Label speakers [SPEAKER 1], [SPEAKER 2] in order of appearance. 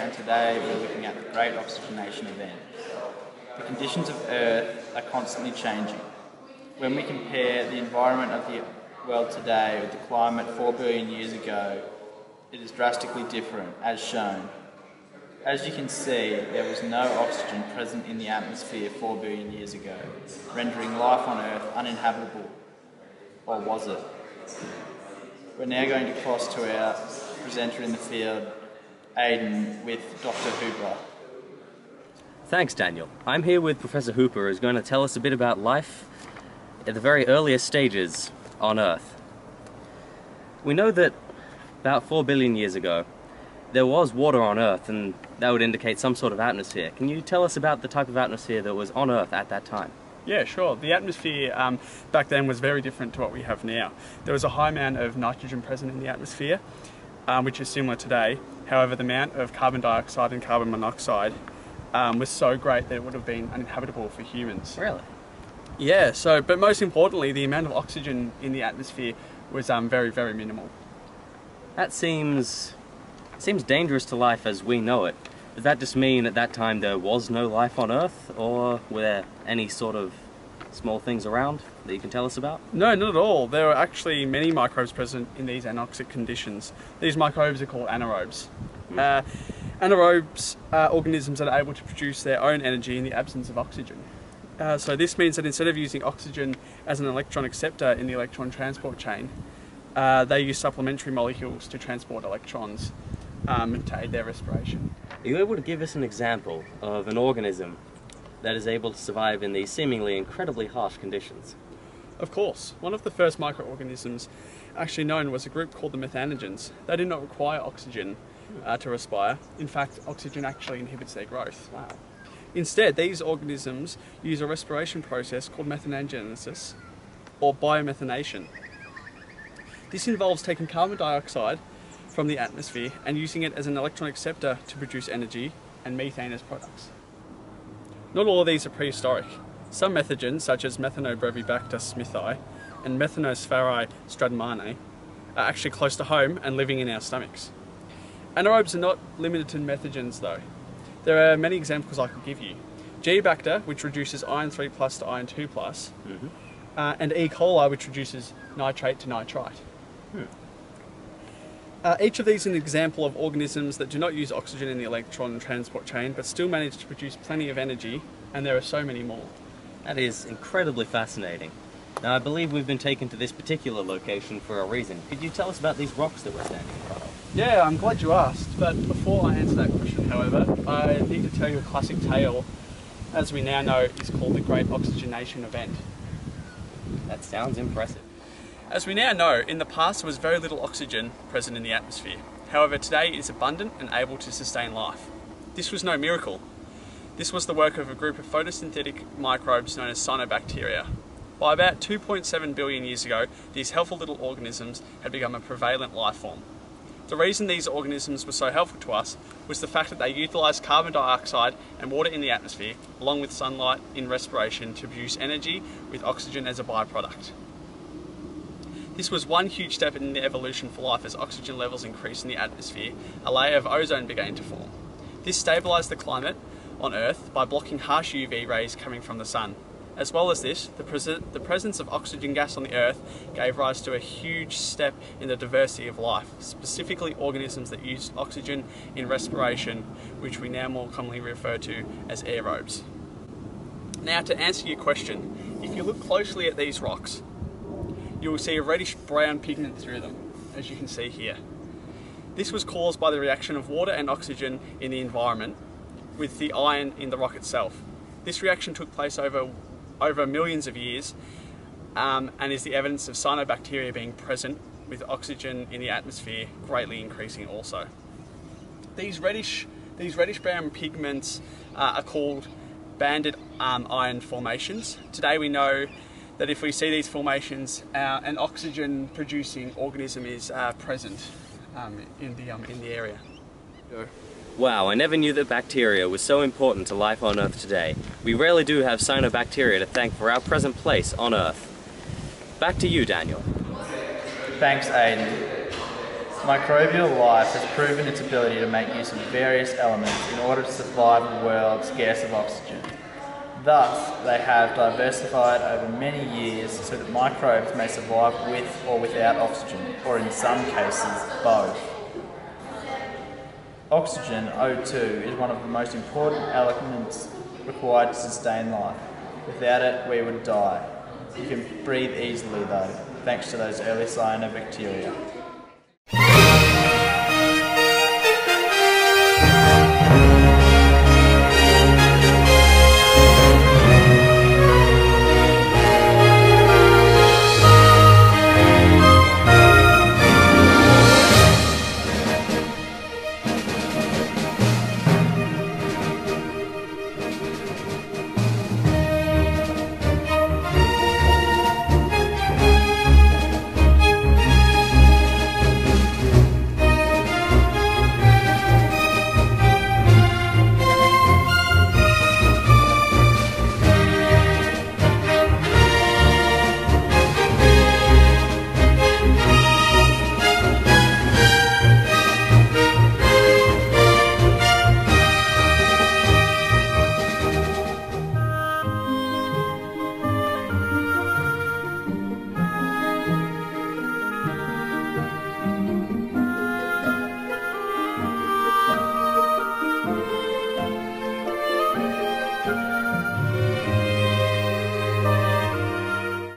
[SPEAKER 1] And today we're looking at the Great Oxygenation Event. The conditions of Earth are constantly changing. When we compare the environment of the world today with the climate 4 billion years ago, it is drastically different, as shown. As you can see, there was no oxygen present in the atmosphere 4 billion years ago, rendering life on Earth uninhabitable. Or was it? We're now going to cross to our presenter in the field, Aidan, with Dr. Hooper.
[SPEAKER 2] Thanks, Daniel. I'm here with Professor Hooper, who's going to tell us a bit about life at the very earliest stages on Earth. We know that about 4 billion years ago, there was water on Earth, and that would indicate some sort of atmosphere. Can you tell us about the type of atmosphere that was on Earth at that time?
[SPEAKER 3] Yeah, sure. The atmosphere um, back then was very different to what we have now. There was a high amount of nitrogen present in the atmosphere, um, which is similar today. However, the amount of carbon dioxide and carbon monoxide um, was so great that it would have been uninhabitable for humans.
[SPEAKER 2] Really?
[SPEAKER 3] Yeah, so, but most importantly, the amount of oxygen in the atmosphere was um, very, very minimal.
[SPEAKER 2] That seems seems dangerous to life as we know it. Does that just mean at that time there was no life on Earth, or were there any sort of small things around that you can tell us about?
[SPEAKER 3] No, not at all. There are actually many microbes present in these anoxic conditions. These microbes are called anaerobes. Mm. Uh, anaerobes are organisms that are able to produce their own energy in the absence of oxygen. Uh, so this means that instead of using oxygen as an electron acceptor in the electron transport chain, uh, they use supplementary molecules to transport electrons um, to aid their respiration.
[SPEAKER 2] Are you able to give us an example of an organism that is able to survive in these seemingly incredibly harsh conditions?
[SPEAKER 3] Of course. One of the first microorganisms actually known was a group called the methanogens. They did not require oxygen uh, to respire. In fact, oxygen actually inhibits their growth.
[SPEAKER 2] Wow.
[SPEAKER 3] Instead, these organisms use a respiration process called methanogenesis or biomethanation. This involves taking carbon dioxide from the atmosphere and using it as an electron acceptor to produce energy and methane as products. Not all of these are prehistoric. Some methogens, such as Methanobrevibacter smithii and Methanosphaera stadtmanae, are actually close to home and living in our stomachs. Anaerobes are not limited to methogens though. There are many examples I could give you. Geobacter, which reduces iron 3 plus to iron 2 plus, mm -hmm. uh, and E. coli, which reduces nitrate to nitrite. Hmm. Uh, each of these is an example of organisms that do not use oxygen in the electron transport chain, but still manage to produce plenty of energy, and there are so many more.
[SPEAKER 2] That is incredibly fascinating. Now, I believe we've been taken to this particular location for a reason. Could you tell us about these rocks that we're standing in front of?
[SPEAKER 3] Yeah, I'm glad you asked, but before I answer that question, however, I need to tell you a classic tale, as we now know is called the Great Oxygenation Event.
[SPEAKER 2] That sounds impressive.
[SPEAKER 3] As we now know, in the past there was very little oxygen present in the atmosphere. However, today it is abundant and able to sustain life. This was no miracle. This was the work of a group of photosynthetic microbes known as cyanobacteria. By about 2.7 billion years ago, these helpful little organisms had become a prevalent life form. The reason these organisms were so helpful to us was the fact that they utilised carbon dioxide and water in the atmosphere, along with sunlight in respiration to produce energy with oxygen as a byproduct. This was one huge step in the evolution for life as oxygen levels increased in the atmosphere, a layer of ozone began to form. This stabilised the climate on Earth by blocking harsh UV rays coming from the sun. As well as this, the, pres the, presence of oxygen gas on the Earth gave rise to a huge step in the diversity of life, specifically organisms that use oxygen in respiration, which we now more commonly refer to as aerobes. Now to answer your question, if you look closely at these rocks, you will see a reddish brown pigment through them, as you can see here. This was caused by the reaction of water and oxygen in the environment with the iron in the rock itself. This reaction took place over, over millions of years um, and is the evidence of cyanobacteria being present with oxygen in the atmosphere greatly increasing also. These reddish, these reddish brown pigments uh, are called banded um, iron formations. Today we know that if we see these formations, uh, an oxygen producing organism is uh, present um, in, the, um, in the area.
[SPEAKER 2] Wow, I never knew that bacteria was so important to life on Earth today. We rarely do have cyanobacteria to thank for our present place on Earth. Back to you, Daniel.
[SPEAKER 1] Thanks, Aidan. Microbial life has proven its ability to make use of various elements in order to survive the world's scarce of oxygen. Thus, they have diversified over many years so that microbes may survive with or without oxygen, or in some cases, both. Oxygen, O2, is one of the most important elements required to sustain life. Without it, we would die. You can breathe easily though, thanks to those early cyanobacteria.